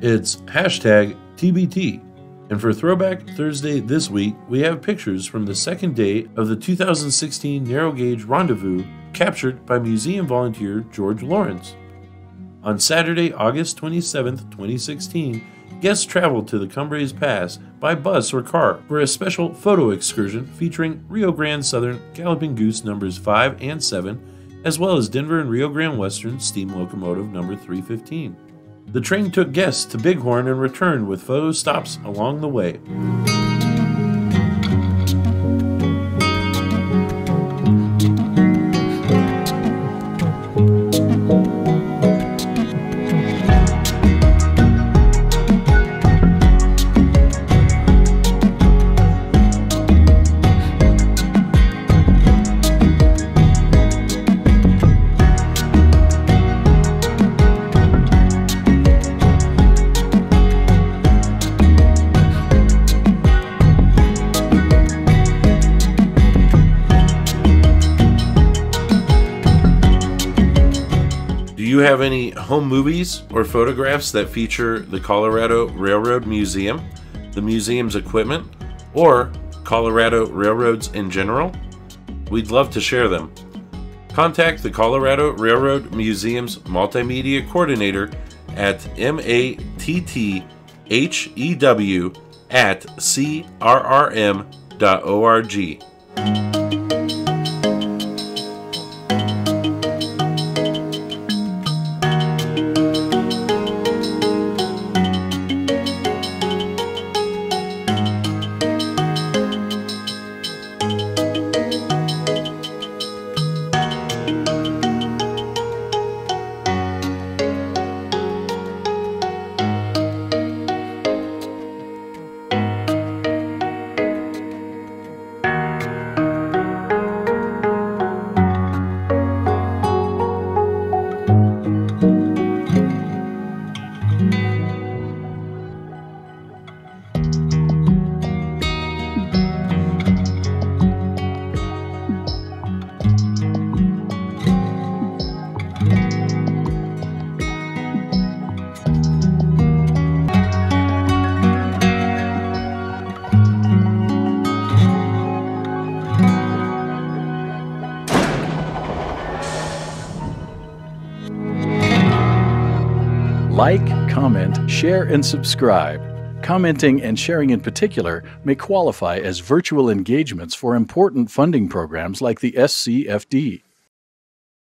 It's hashtag TBT. And for Throwback Thursday this week, we have pictures from the second day of the 2016 Narrow Gauge Rendezvous captured by museum volunteer George Lawrence. On Saturday, August 27, 2016, guests traveled to the Cumbres Pass by bus or car for a special photo excursion featuring Rio Grande Southern Galloping Goose numbers 5 and 7, as well as Denver and Rio Grande Western steam locomotive number 315. The train took guests to Bighorn and returned with photo stops along the way. You have any home movies or photographs that feature the Colorado Railroad Museum, the museum's equipment, or Colorado railroads in general? We'd love to share them. Contact the Colorado Railroad Museum's multimedia coordinator at matthew at crrm.org. Like, comment, share, and subscribe. Commenting and sharing in particular may qualify as virtual engagements for important funding programs like the SCFD.